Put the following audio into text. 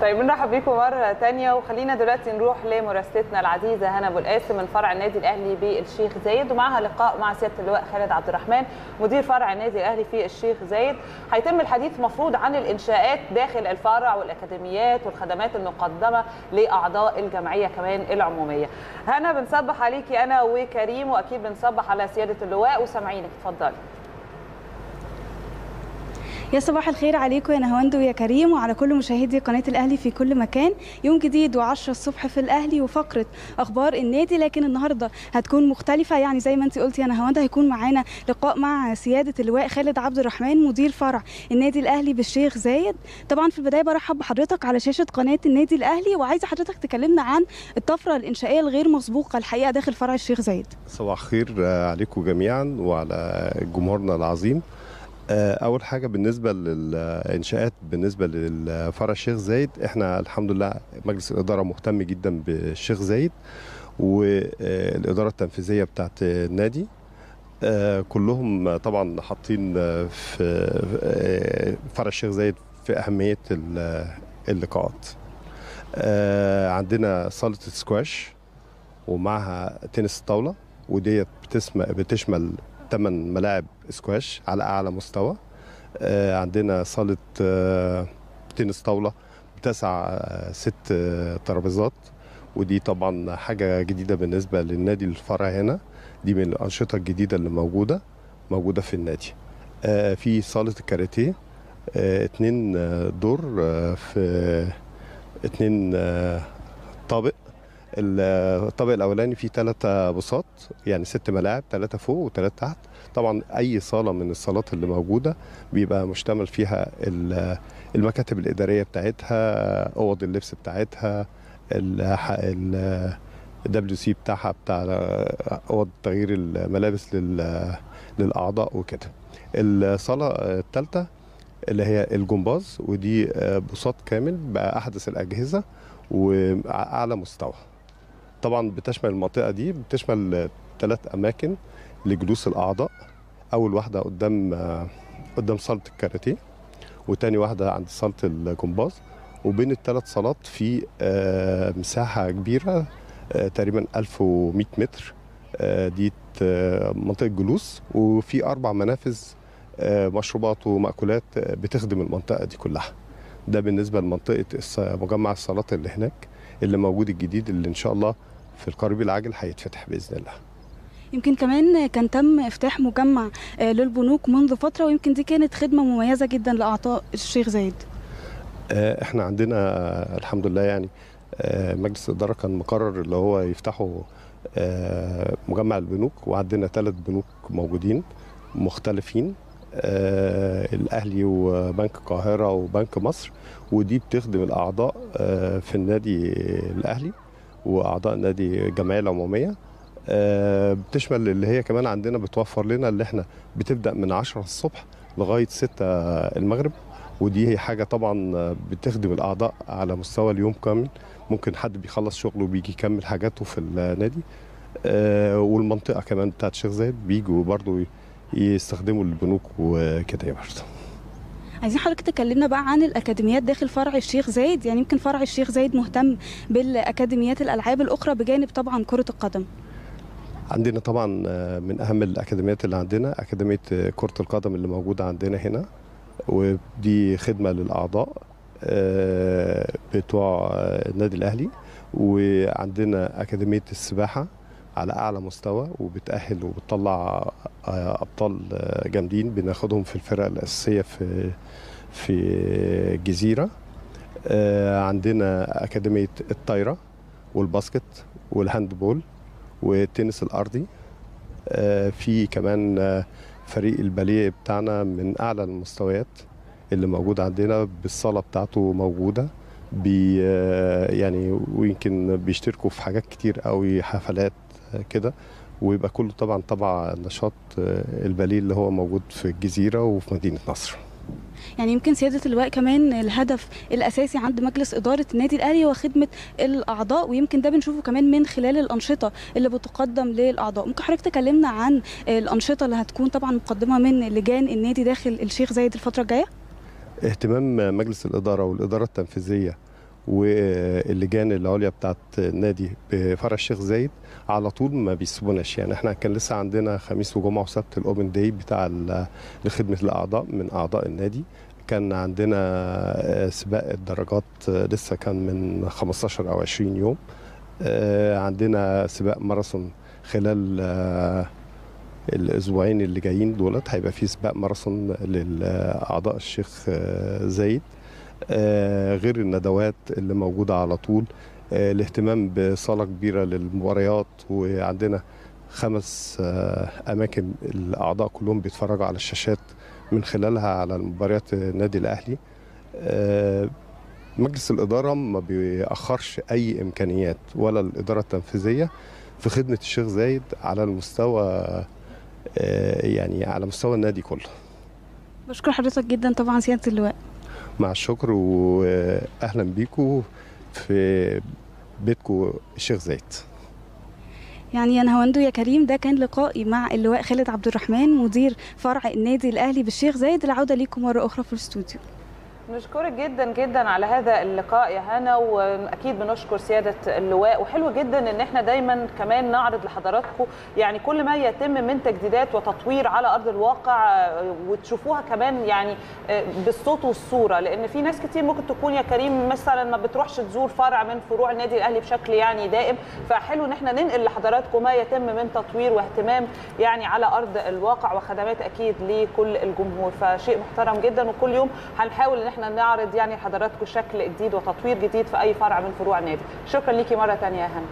طيب نرحب بيكم مرة تانية وخلينا دلوقتي نروح لمراسلتنا العزيزة هنا أبو القاسم من فرع النادي الأهلي بالشيخ زايد ومعها لقاء مع سيادة اللواء خالد عبد الرحمن مدير فرع النادي الأهلي في الشيخ زايد. هيتم الحديث مفروض عن الإنشاءات داخل الفرع والأكاديميات والخدمات المقدمة لأعضاء الجمعية كمان العمومية. هنا بنصبح عليكي أنا وكريم وأكيد بنصبح على سيادة اللواء وسامعينك. اتفضلي. يا صباح الخير عليكم يا نهاوند ويا كريم وعلى كل مشاهدي قناة الأهلي في كل مكان. يوم جديد و10 الصبح في الأهلي وفقرة أخبار النادي لكن النهارده هتكون مختلفة. يعني زي ما انت قلتي يا نهاوند هيكون معانا لقاء مع سيادة اللواء خالد عبد الرحمن مدير فرع النادي الأهلي بالشيخ زايد. طبعا في البداية برحب بحضرتك على شاشة قناة النادي الأهلي وعايزة حضرتك تكلمنا عن الطفرة الإنشائية الغير مسبوقة الحقيقة داخل فرع الشيخ زايد. صباح الخير عليكم جميعا وعلى جمهورنا العظيم. أول حاجة بالنسبة للإنشاءات بالنسبة للفرع الشيخ زايد إحنا الحمد لله مجلس الإدارة مهتم جدا بالشيخ زايد والإدارة التنفيذية بتاعت النادي. كلهم طبعا حاطين في فرع الشيخ زايد في أهمية اللقاءات. عندنا صاله سكواش ومعها تنس الطاوله وديت بتشمل ثمان ملاعب سكواش على أعلى مستوى. آه عندنا صالة آه تنس طاولة بتسع آه ست ترابيزات. ودي طبعا حاجة جديدة بالنسبة للنادي الفرع هنا. دي من الأنشطة الجديدة اللي موجودة موجودة في النادي. في صالة الكاراتيه. اتنين دور في اتنين طابق. الطابق الأولاني فيه ثلاثة بساط يعني ست ملاعب ثلاثة فوق وثلاثة تحت. طبعا أي صالة من الصالات اللي موجودة بيبقى مشتمل فيها المكاتب الإدارية بتاعتها أوض اللبس بتاعتها ال WC بتاعها بتاع أوض تغيير الملابس للأعضاء وكده. الصالة الثالثه اللي هي الجمباز ودي بساط كامل بأحدث الأجهزة وأعلى مستوى. طبعا بتشمل المنطقة دي بتشمل ثلاث أماكن لجلوس الأعضاء. أول واحدة قدام قدام صالة الكاراتيه وتاني واحدة عند صالة الجمباز. وبين الثلاث صالات في مساحة كبيرة تقريبا 1100 متر. دي منطقة جلوس. وفي أربع منافذ مشروبات ومأكولات بتخدم المنطقة دي كلها. ده بالنسبة لمنطقة مجمع الصالات اللي هناك. اللي موجود الجديد اللي إن شاء الله في القريب العاجل هيتفتح بإذن الله. يمكن كمان كان تم افتتاح مجمع للبنوك منذ فترة ويمكن دي كانت خدمة مميزة جدا لأعضاء الشيخ زايد. إحنا عندنا الحمد لله يعني مجلس الإدارة كان مقرر اللي هو يفتحوا مجمع البنوك وعندنا ثلاث بنوك موجودين مختلفين. الأهلي وبنك القاهرة وبنك مصر ودي بتخدم الأعضاء في النادي الأهلي وأعضاء نادي الجمعيه العمومية. بتشمل اللي هي كمان عندنا بتوفر لنا اللي إحنا بتبدأ من 10 الصبح لغاية 6 المغرب. ودي هي حاجة طبعا بتخدم الأعضاء على مستوى اليوم كامل. ممكن حد بيخلص شغله وبيجي يكمل حاجاته في النادي. والمنطقة كمان بتاعت الشيخ زايد بيجوا برضو يستخدموا البنوك وكده برضه عايزين حضرتك تكلمنا بقى عن الأكاديميات داخل فرع الشيخ زايد. يعني يمكن فرع الشيخ زايد مهتم بالأكاديميات الألعاب الأخرى بجانب طبعا كرة القدم. عندنا طبعا من أهم الأكاديميات اللي عندنا أكاديمية كرة القدم اللي موجودة عندنا هنا. ودي خدمة للأعضاء بتوع النادي الأهلي. وعندنا أكاديمية السباحة. على أعلى مستوى وبتأهل وبتطلع أبطال جامدين. بناخدهم في الفرق الأساسية في في الجزيرة. عندنا أكاديمية الطايرة وال basket وال handball والتنس الأرضي. في كمان فريق الباليه بتاعنا من أعلى المستويات اللي موجود عندنا. بالصالة بتاعته موجودة. بي يعني ويمكن بيشتركوا في حاجات كتير قوي حفلات كده. ويبقى كله طبعا طبعا نشاط الباليه اللي هو موجود في الجزيرة وفي مدينة نصر. يعني يمكن سيادة اللواء كمان الهدف الأساسي عند مجلس إدارة النادي الأهلي هو خدمة الأعضاء ويمكن ده بنشوفه كمان من خلال الأنشطة اللي بتقدم للأعضاء. ممكن حضرتك تكلمنا عن الأنشطة اللي هتكون طبعا مقدمة من لجان النادي داخل الشيخ زايد الفترة الجاية؟ اهتمام مجلس الإدارة والإدارة التنفيذية واللجان العليا بتاعت النادي بفرع الشيخ زايد على طول ما بيسيبوناش. يعني إحنا كان لسه عندنا خميس وجمعة وسبت الأوبن داي بتاع لخدمة الأعضاء من أعضاء النادي. كان عندنا سباق الدرجات لسه كان من 15 أو 20 يوم. آه، عندنا سباق ماراثون خلال آه، الأسبوعين اللي جايين دولت. هيبقى في سباق ماراثون للأعضاء الشيخ آه، زايد. غير الندوات اللي موجودة على طول. آه، الاهتمام بصالة كبيرة للمباريات وعندنا خمس آه، أماكن الأعضاء كلهم بيتفرجوا على الشاشات من خلالها على مباريات النادي الأهلي. آه، مجلس الإدارة ما بيأخرش أي إمكانيات ولا الإدارة التنفيذية في خدمة الشيخ زايد على المستوى آه، يعني على مستوى النادي كله. بشكر حضرتك جدا طبعا سياده اللواء مع الشكر واهلا بيكم في بيتكم الشيخ زايد. يعني يا نهاوندو يا كريم ده كان لقائي مع اللواء خالد عبد الرحمن مدير فرع النادي الأهلي بالشيخ زايد. العودة ليكم مرة أخرى في الاستوديو. نشكرك جدا جدا على هذا اللقاء يا هنا وأكيد بنشكر سيادة اللواء. وحلو جدا إن إحنا دايما كمان نعرض لحضراتكم يعني كل ما يتم من تجديدات وتطوير على أرض الواقع وتشوفوها كمان يعني آه، بالصوت والصورة. لأن في ناس كتير ممكن تكون يا كريم مثلا ما بتروحش تزور فرع من فروع النادي الأهلي بشكل يعني دائم. فحلو إن إحنا ننقل لحضراتكم ما يتم من تطوير واهتمام يعني على أرض الواقع وخدمات أكيد لكل الجمهور. فشيء محترم جدا وكل يوم هنحاول إن إحنا نعرض يعني لحضراتكم شكل جديد وتطوير جديد في أي فرع من فروع النادي. شكرا ليكي مرة ثانية يا هنا